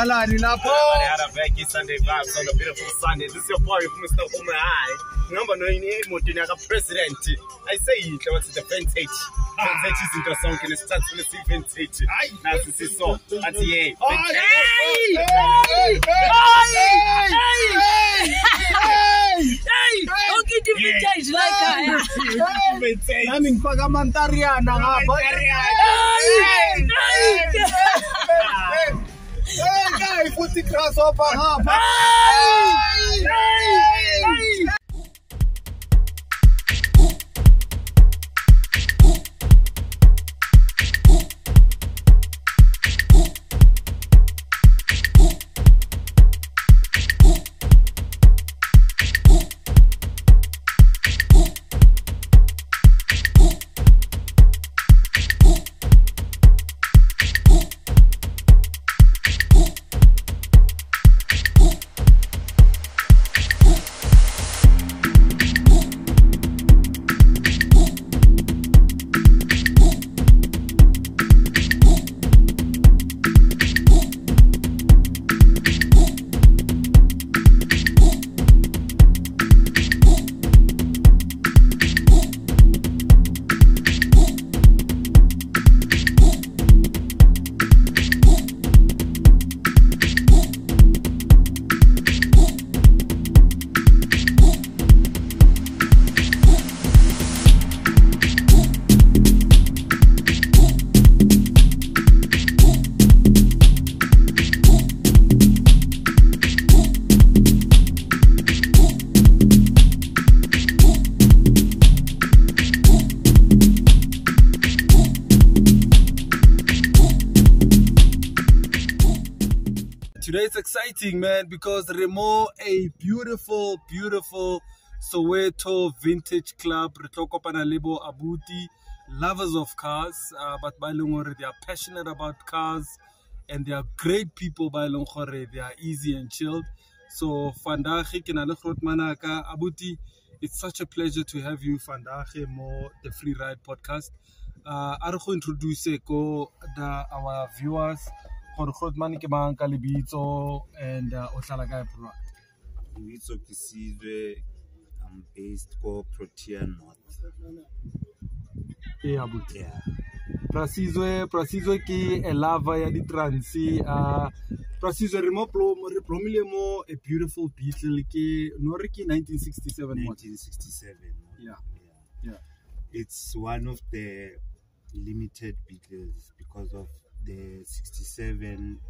kwenzakalani lapho back Sunday vibes on a beautiful Sunday. This is your boy, Mr. Ume High. Number nine, emotweni yaka-president ayiseyinhle wathi the vintage vintage izinto zonke nesithathile siyi-vintage nasi siso athi ye Hey, don't get the vintage like I. nami ngifaka amantariana ngapha pussy crossover, huh? Hey! Hey! hey! Exciting, man, because Remo, a beautiful, beautiful Soweto vintage club, re tlo kopana le bo abuti, lovers of cars, uh, but ba e leng they are passionate about cars and they are great people ba e leng they are easy and chilled. So Fandache, ke na le grootmana ka abuti, it's such a pleasure to have you Fandache mo the Free Ride podcast. Uh, a re go introduce the, our viewers gore grootman ke mang ka lebitso and uh, o tlala kae bro Lebitso ke Sizwe. I'm based ko Protea North. e abuti Yeah. prasizwe prasizwe ke a lover ya di-transi uh, prasizwe re mo re plomile mo a beautiful beetle ke no re ke 1967 1967. Yeah. yeah. Yeah. It's one of the limited Beetles because of the 67.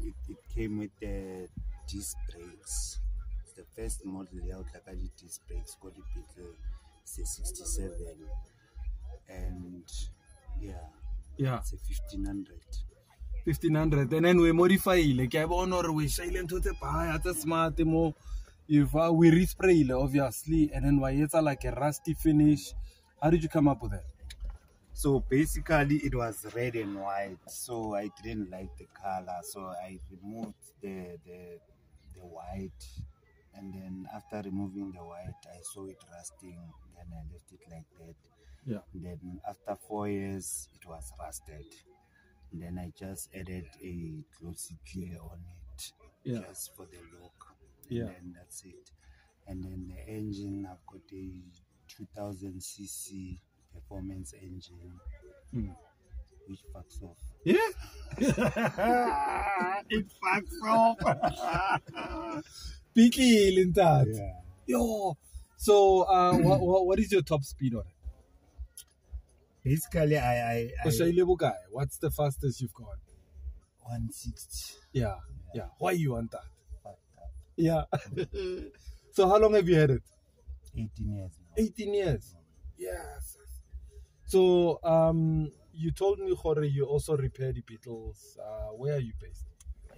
It, it came with the disc brakes. It's the first model out like a disc brakes the. It's a 67. And yeah, yeah it's a 1500. 1500 and then we modifyile ke a bona gore we shaile ntho tse baya tse smart mo if uh, we resprayile obviously and then wa etsa like a rusty finish how did you come up with that So basically, it was red and white. So I didn't like the color. So I removed the the the white, and then after removing the white, I saw it rusting. Then I left it like that. yeah Then after four years, it was rusted. And then I just added a glossy clear on it, Yeah. just for the look. And Yeah. then that's it. And then the engine, I've got a 2000 cc performance engine, Mm. which fucks off. yeah it fucks off Beetle in that. Yeah. Yo. So, uh, what, what, what is your top speed on it? Basically, I I, I O shaile bokae? What's the fastest you've gone? 160. Yeah, yeah. Why you want that? Yeah. so, how long have you had it? 18 years now. 18 years. Yes. So, um, you told me, Jorge, you also repair the Beetles. Uh, where are you based?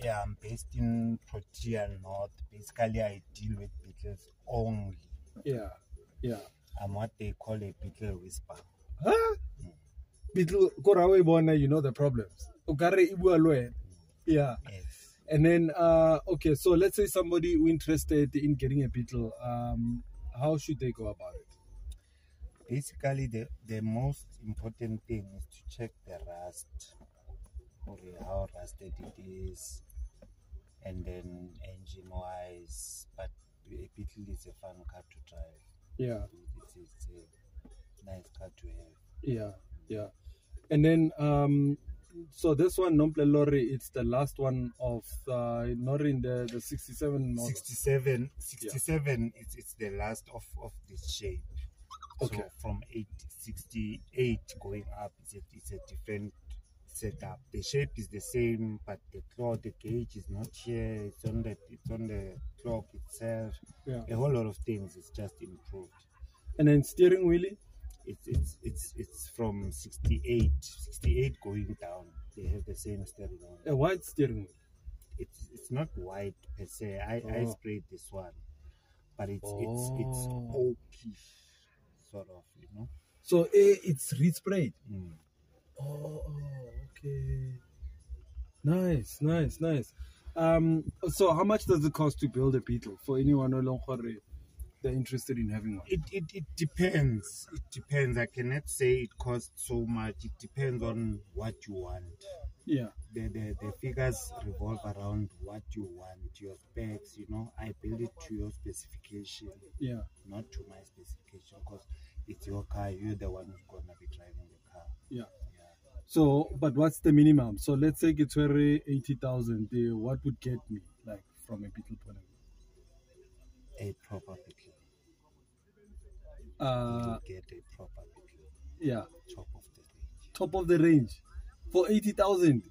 Yeah, I'm based in Protea North. Basically, I deal with beetles only. Yeah, yeah. I'm what they call a beetle whisper. Huh? Beetle, ko ra o e bona, you know the problems. O ka re e bua. Yeah. Yes. And then, uh, okay, so let's say somebody who interested in getting a beetle, um, how should they go about it? Basically, the, the most important thing is to check the rust or how rusted it is. and then engine wise, but a Beetle is a fun car to drive. Yeah, It's, it's a nice car to have. yeah, yeah. And then, um, so this one, Nomple Lorry, it's the last one of uh, not in the the 67 model. 67, 67 it's, it's the last of, of this shape. Okay. So from 868 going up, it's a, it's a different setup. The shape is the same, but the clock, the gauge is not here. It's on the it's on the clock itself. Yeah. A whole lot of things is just improved. And then steering wheel. It's it's it's it's from 68, 68 going down. They have the same steering wheel. A wide steering wheel. it's it's not white per se. I, I Oh. sprayed this one, but it's it's it's Oh. oaky, sort of, you know. So eh, it's resprayed. Mm. Oh, okay. Nice, nice, nice. Um, so how much does it cost to build a Beetle for anyone no longer they're interested in having one? It, it it depends. It depends. I cannot say it costs so much. It depends on what you want. Yeah, The, the the figures revolve around what you want, your specs. You know, I build it to your specification, yeah, not to my specification, because it's your car. You're the one who's gonna be driving the car. yeah. Yeah. So, but what's the minimum? So let's say it's very eighty thousand. What would get me like from a Beetle point of view? A proper Beetle. Uh, get a proper Beetle. yeah, top of the range. top of the range for eighty thousand.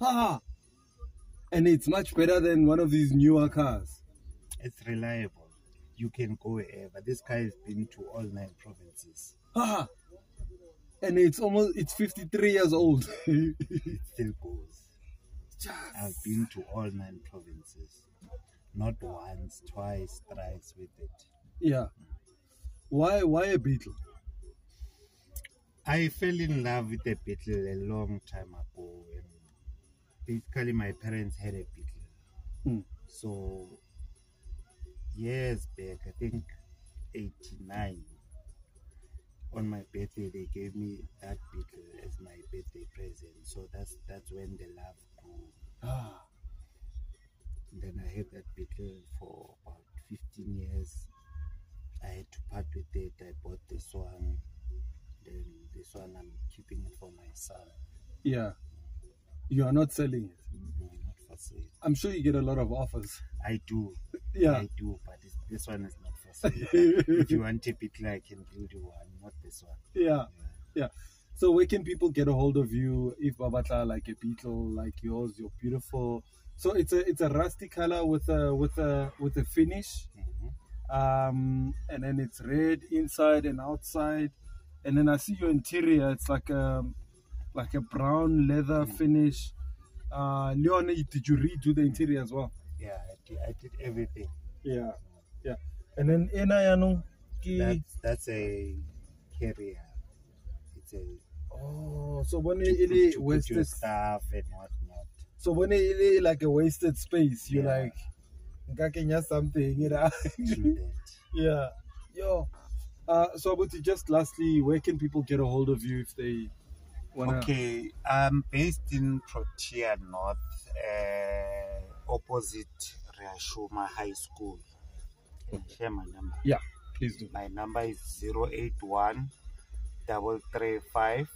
Ha! And it's much better than one of these newer cars. It's reliable. You can go wherever. This car has been to all nine provinces. Ah, and it's almost it's 53 years old. It still goes. I've been to all nine provinces. Not once, twice, thrice with it. yeah. Why why a Beetle? I fell in love with a Beetle a long time ago. And basically, my parents had a Beetle. Hmm. So, years back, I think 89, on my birthday, they gave me that Beetle as my birthday present. So, that's that's when the love grew. Ah, then I had that Beetle for about 15 years. I had to part with it. I bought this one. Then this one, I'm keeping it for my son. yeah. You are not selling it. No, not for sale. I'm sure you get a lot of offers. I do. Yeah. I do, but this, this one is not for sale. if you want a Beetle, I can build you one, not this one. Yeah. Yeah. So where can people get a hold of you if Babata like a beetle like yours? You're beautiful. So it's a it's a rusty color with a with a with a finish. Mhm. Um and then it's red inside and outside. And then I see your interior, it's like a like a brown leather finish. Uh Leon, did you redo the interior as well? Yeah, I did, I did everything. Yeah. Yeah. And then ena yano ki That's, that's a carrier. It's a Oh, so when it put, to put your wasted stuff and whatnot. So when it is like a wasted space, you're Yeah. like, "Nka kenya something, you know? Yeah. Yo. Uh, so, Abuti, just lastly, where can people get a hold of you if they wanna? Okay, I'm based in Protea North, uh, opposite Riashuma High School. Can I share my number? Yeah, please do. My number is 081 335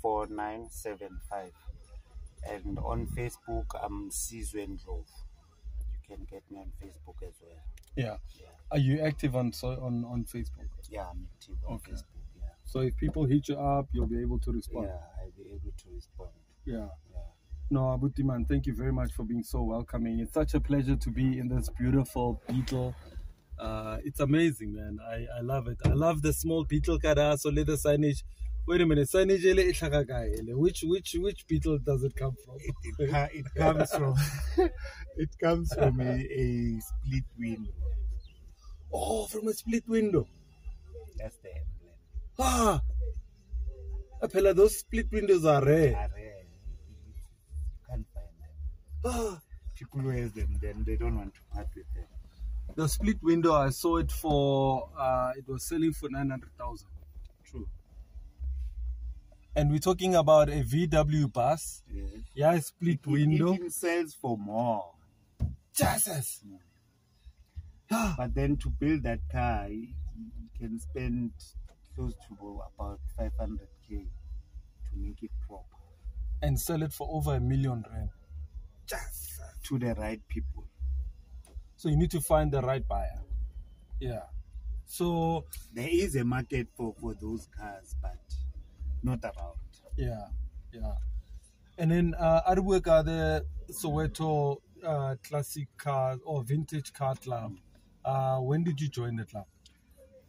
4975. And on Facebook, I'm Sizwe Ndlovu. You can get me on Facebook as well. Yeah. Yeah, Are you active on so on on Facebook? yeah I'm active on Okay. Facebook. Yeah. So if people hit you up, you'll be able to respond. yeah, I'll be able to respond. Yeah. Yeah. No, Abuti man, thank you very much for being so welcoming. It's such a pleasure to be in this beautiful beetle. Uh, it's amazing, man. I, I love it. I love the small beetle kada so leather signage. Wait a minute, signage ele ihlaka kae ele? Which which which beetle does it come from? It, it, it comes from it comes from a, a split window. Oh, from a split window. That's the emblem. Ah, Apela, those split windows are rare. Are rare. You can't find them. Ah, People who have them, then they don't want to part with them. the split window, I saw it for, uh, it was selling for 900,000. True. And we're talking about a VW bus. Yes. Yeah, split It window. even sells for more. Jesus. Ah, But then to build that car, you can spend close to about 500k to make it proper and sell it for over a million rand. Jesus. to the right people. So you need to find the right buyer. Yeah. So There is a market for, for those cars, but not around. yeah, yeah. And then uh Artwork are the Soweto uh, classic car or vintage car club. Uh, when did you join the club?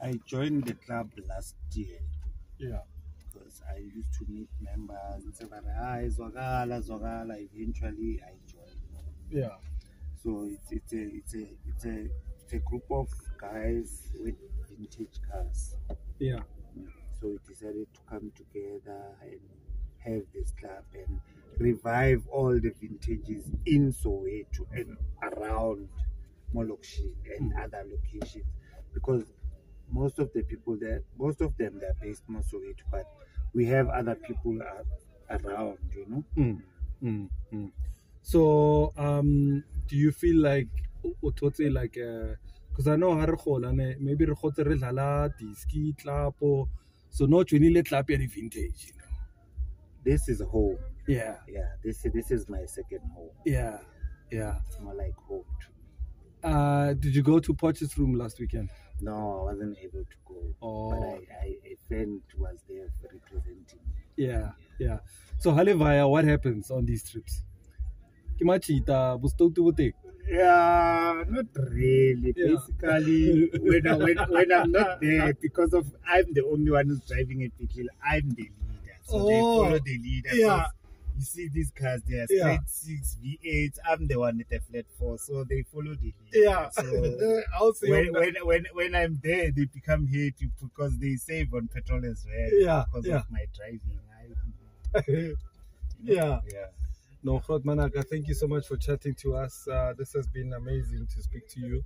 I joined the club last year Yeah. because I used to meet members and say, "But, ah, zwakala, zwakala." Eventually, I joined. Yeah. So it's, it's a it's a it's a it's a group of guys with vintage cars. Yeah. So we decided to come together and have this club and revive all the vintages in Soweto and around Molokshin and other locations because most of the people there, most of them they're based in Soweto, but we have other people around, you know. Mm, mm, mm. So, um, do you feel like o thotse like because I know ha re gola ne maybe re dlala diski or so no joinile club ya di vintage you know? This is home. yeah Yeah, this is this is my second home. yeah yeah It's more like home to me. uh did you go to Potch's room last weekend No, I wasn't able to go. Oh. But I, I a friend was there representing me. yeah yeah so halevaya what happens on these trips ke machita bostoutu boteng Yeah, not really. Yeah. Basically, when, I, when, when I'm not there, because of I'm the only one who's driving a vehicle, I'm the leader. So they Oh, follow the leader. yeah. You see these cars, they are Yeah. six V8. I'm the one with the flat four, so they follow the leader. Yeah. So I'll say when, when when when I'm there, they become hate because they save on petrol as well. Yeah, because yeah. of my driving. I, yeah yeah. No, Manaka, thank you so much for chatting to us. Uh, this has been amazing to speak to you.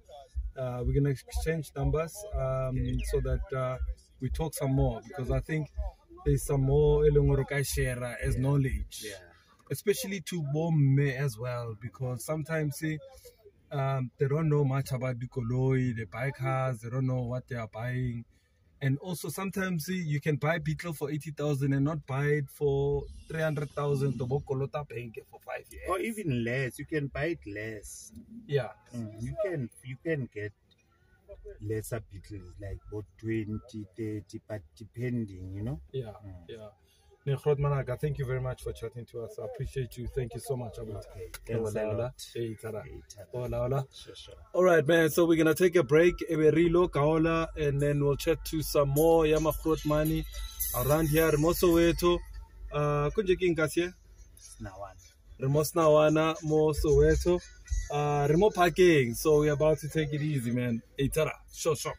Uh, we're going to exchange numbers um, so that uh, we talk some more because I think there's some more share as knowledge, Yeah. especially to Bomme as well because sometimes eh, um, they don't know much about the Koloi, the buy cars, they don't know what they are buying. And also sometimes eh, you can buy Beetle for 80,000 and not buy it for 300,000 to Bokolota bank for five years. Or even less. You can buy it less. Yeah. Mm, you can you can get lesser beetles like about 20 30 but depending you know Yeah, Mm. yeah. Manaka, thank you very much for chatting to us. I appreciate you. Thank you so much. Abuti. okay thanks a Hola, hola. lot Hey, Tara. Okay, tada. Hola, hola. Sure, sure. All right, man. So we're gonna take a break. Eberilo, Kaola, and then we'll chat to some more Yama Money around here. Moso weto. Uh, kunje king kasye. now one Remos Nawana, Mo Soweto. Uh, Remo parking. So we're about to take it easy, man. Hey, Tara. Sure, sure.